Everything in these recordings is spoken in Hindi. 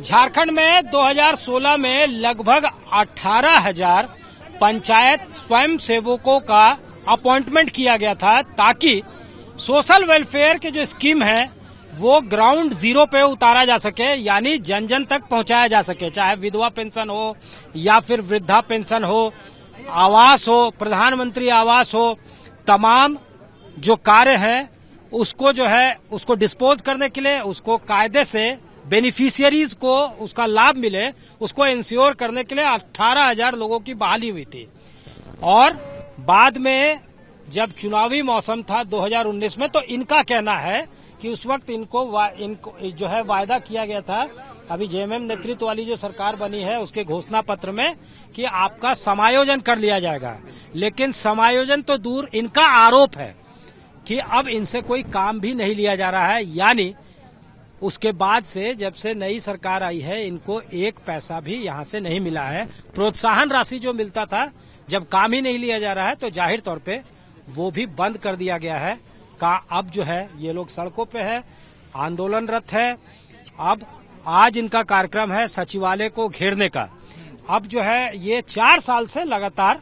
झारखंड में 2016 में लगभग 18,000 पंचायत स्वयं सेवकों का अपॉइंटमेंट किया गया था ताकि सोशल वेलफेयर के जो स्कीम है वो ग्राउंड ज़ीरो पे उतारा जा सके यानी जन जन तक पहुँचाया जा सके चाहे विधवा पेंशन हो या फिर वृद्धा पेंशन हो आवास हो प्रधानमंत्री आवास हो तमाम जो कार्य है उसको जो है उसको डिस्पोज करने के लिए उसको कायदे से बेनिफिशियरीज को उसका लाभ मिले, उसको इंश्योर करने के लिए अठारह हज़ार लोगों की बहाली हुई थी। और बाद में जब चुनावी मौसम था 2019 में तो इनका कहना है कि उस वक्त इनको इनको, जो है, वायदा किया गया था। अभी जेएमएम नेतृत्व वाली जो सरकार बनी है, उसके घोषणा पत्र में कि आपका समायोजन कर लिया जाएगा। लेकिन समायोजन तो दूर, इनका आरोप है कि अब इनसे कोई काम भी नहीं लिया जा रहा है। यानी उसके बाद से जब से नई सरकार आई है, इनको एक पैसा भी यहाँ से नहीं मिला है। प्रोत्साहन राशि जो मिलता था, जब काम ही नहीं लिया जा रहा है तो ज़ाहिर तौर पे वो भी बंद कर दिया गया है। का अब जो है, ये लोग सड़कों पे है, आंदोलनरत है। अब आज इनका कार्यक्रम है सचिवालय को घेरने का। अब जो है, ये चार साल से लगातार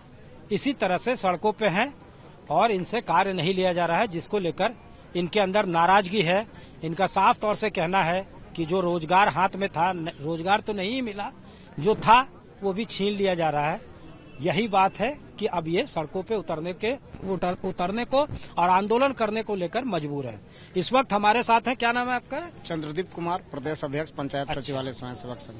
इसी तरह से सड़कों पे हैं और इनसे कार्य नहीं लिया जा रहा है, जिसको लेकर इनके अंदर नाराज़गी है। इनका साफ़ तौर से कहना है कि जो रोज़गार हाथ में था रोज़गार तो नहीं मिला जो था वो भी छीन लिया जा रहा है। यही बात है कि अब ये सड़कों पे उतरने के उतर, उतरने को और आंदोलन करने को लेकर मजबूर है। इस वक्त हमारे साथ है क्या नाम है आपका? चंद्रदीप कुमार प्रदेश अध्यक्ष पंचायत अच्छा। सचिवालय स्वयं सेवक संघ।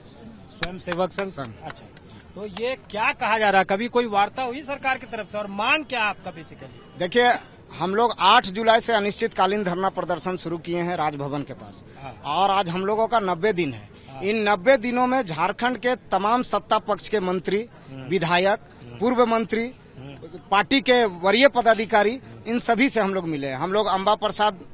स्वयं सेवक संघ। अच्छा। तो ये क्या कहा जा रहा है? कभी कोई वार्ता हुई सरकार की तरफ़ से और मांग क्या आपका बेसिकली देखिए हम लोग 8 जुलाई से अनिश्चितकालीन धरना प्रदर्शन शुरू किए हैं राजभवन के पास। हाँ। और आज हम लोगों का नब्बे दिन है। हाँ। इन नब्बे दिनों में झारखंड के तमाम सत्ता पक्ष के मंत्री हाँ। विधायक पूर्व मंत्री पार्टी के वरीय पदाधिकारी इन सभी से हम लोग मिले हैं। हम लोग अम्बा प्रसाद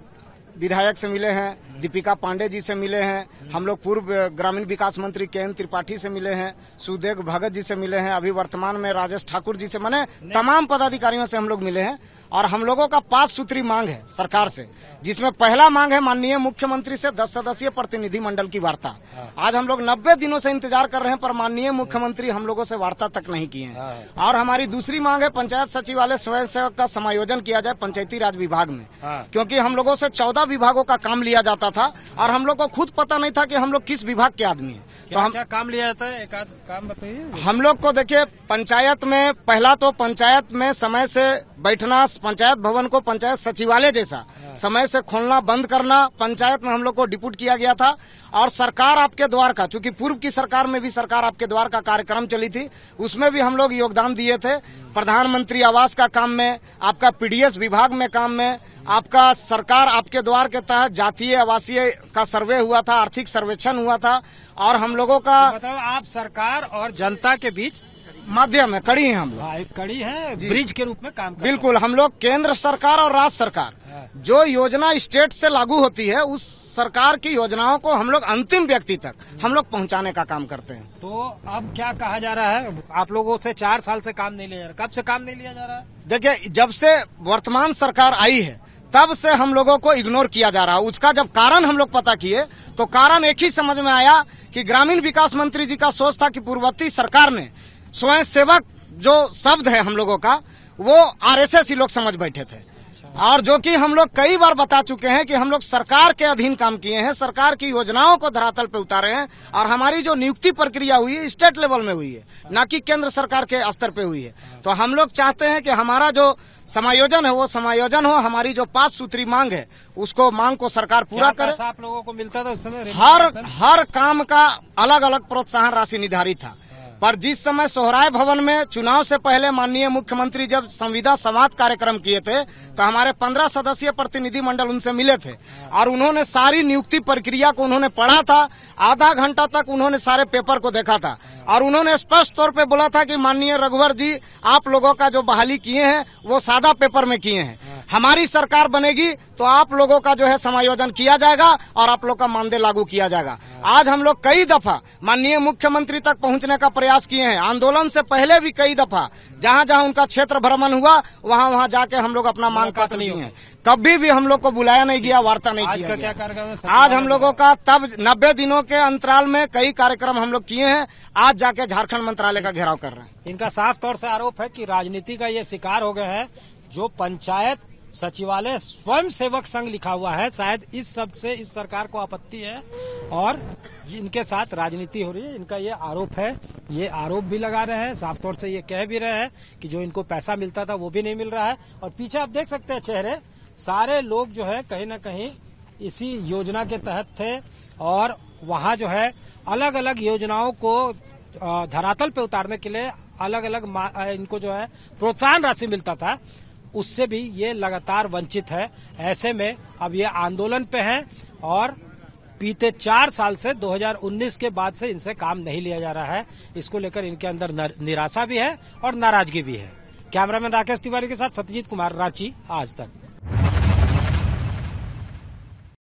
विधायक से मिले हैं दीपिका पांडे जी से मिले हैं हम लोग पूर्व ग्रामीण विकास मंत्री के त्रिपाठी से मिले हैं सुदेव भगत जी से मिले हैं अभी वर्तमान में राजेश ठाकुर जी से मैंने तमाम पदाधिकारियों से हम लोग मिले हैं। और हम लोगों का पाँच सूत्री मांग है सरकार से जिसमें पहला मांग है माननीय मुख्यमंत्री से दस सदस्यीय प्रतिनिधि मंडल की वार्ता। आज हम लोग नब्बे दिनों से इंतज़ार कर रहे हैं पर माननीय मुख्यमंत्री हम लोगों से वार्ता तक नहीं किए हैं। और हमारी दूसरी मांग है पंचायत सचिवालय स्वयं सेवक का समायोजन किया जाए पंचायती राज विभाग में। क्योंकि हम लोगों से चौदह विभागों का काम लिया जाता था और हम लोग को खुद पता नहीं था कि हम लोग किस विभाग के आदमी है। तो हम क्या काम लिया जाता है? एक आध काम बताइए। हम लोग को देखिए पंचायत में पहला तो पंचायत में समय से बैठना पंचायत भवन को पंचायत सचिवालय जैसा। हाँ। समय से खोलना बंद करना पंचायत में हम लोग को डिप्यूट किया गया था। और सरकार आपके द्वार का चूँकि पूर्व की सरकार में भी सरकार आपके द्वार का कार्यक्रम चली थी उसमें भी हम लोग योगदान दिए थे। प्रधानमंत्री आवास का काम में आपका पीडीएस विभाग में काम में आपका सरकार आपके द्वार के तहत जातीय आवासीय का सर्वे हुआ था आर्थिक सर्वेक्षण हुआ था। और हम लोगों का मतलब आप सरकार और जनता के बीच माध्यम है कड़ी है हम लोग। हाँ, कड़ी है ब्रिज के रूप में काम बिल्कुल हम लोग केंद्र सरकार और राज्य सरकार हाँ। जो योजना स्टेट से लागू होती है उस सरकार की योजनाओं को हम लोग अंतिम व्यक्ति तक हम लोग पहुँचाने का काम करते हैं। तो अब क्या कहा जा रहा है? आप लोगों से चार साल से काम नहीं लिया जा रहा। कब से काम नहीं लिया जा रहा? है देखिए जब से वर्तमान सरकार आई है तब से हम लोगों को इग्नोर किया जा रहा। है उसका जब कारण हम लोग पता किए तो कारण एक ही समझ में आया कि ग्रामीण विकास मंत्री जी का सोच था कि पूर्ववर्ती सरकार ने स्वयं सेवक जो शब्द है हम लोगों का वो आरएसएस ही लोग समझ बैठे थे। और जो कि हम लोग कई बार बता चुके हैं कि हम लोग सरकार के अधीन काम किए हैं सरकार की योजनाओं को धरातल पे उतारे हैं और हमारी जो नियुक्ति प्रक्रिया हुई है स्टेट लेवल में हुई है न कि केंद्र सरकार के स्तर पे हुई है। तो हम लोग चाहते हैं कि हमारा जो समायोजन है वो समायोजन हो हमारी जो पाँच सूत्री मांग है उसको मांग को सरकार पूरा करे। आप लोगों को मिलता था उस समय? हर हर काम का अलग अलग प्रोत्साहन राशि निर्धारित था। पर जिस समय सोहराय भवन में चुनाव से पहले माननीय मुख्यमंत्री जब संविदा समाप्त कार्यक्रम किए थे तो हमारे पंद्रह सदस्यीय प्रतिनिधि मंडल उनसे मिले थे। और उन्होंने सारी नियुक्ति प्रक्रिया को उन्होंने पढ़ा था, आधा घंटा तक उन्होंने सारे पेपर को देखा था। और उन्होंने स्पष्ट तौर पे बोला था कि माननीय रघुवर जी, आप लोगों का जो बहाली किए हैं, वो सादा पेपर में किए हैं। हमारी सरकार बनेगी तो आप लोगों का जो है समायोजन किया जाएगा, और आप लोग का मानदेय लागू किया जाएगा। आज हम लोग कई दफ़ा माननीय मुख्यमंत्री तक पहुँचने का प्रयास प्रयास किए हैं। आंदोलन से पहले भी कई दफ़ा जहाँ जहाँ उनका क्षेत्र भ्रमण हुआ वहाँ वहाँ जाके हम लोग अपना मांग पत्र नहीं दिए हैं। कभी भी हम लोग को बुलाया नहीं गया वार्ता नहीं आज किया गया। क्या आज हम लोगों का तब नब्बे दिनों के अंतराल में कई कार्यक्रम हम लोग किए हैं। आज जाके झारखंड मंत्रालय का घेराव कर रहे हैं। इनका साफ़ तौर से आरोप है कि राजनीति का ये शिकार हो गए हैं। जो पंचायत सचिवालय स्वयं सेवक संघ लिखा हुआ है। शायद इस सबसे इस सरकार को आपत्ति है और इनके साथ राजनीति हो रही है। इनका ये आरोप है। ये आरोप भी लगा रहे हैं। साफ़ तौर से ये कह भी रहे हैं कि जो इनको पैसा मिलता था वो भी नहीं मिल रहा है। और पीछे आप देख सकते हैं चेहरे। सारे लोग जो है कहीं ना कहीं इसी योजना के तहत थे और वहाँ जो है अलग अलग योजनाओं को धरातल पे उतारने के लिए अलग अलग इनको जो है प्रोत्साहन राशि मिलता था। उससे भी ये लगातार वंचित है। ऐसे में अब ये आंदोलन पे हैं और बीते चार साल से 2019 के बाद से इनसे काम नहीं लिया जा रहा है। इसको लेकर इनके अंदर निराशा भी है और नाराज़गी भी है। कैमरामैन राकेश तिवारी के साथ सत्यजीत कुमार, रांची, आज तक।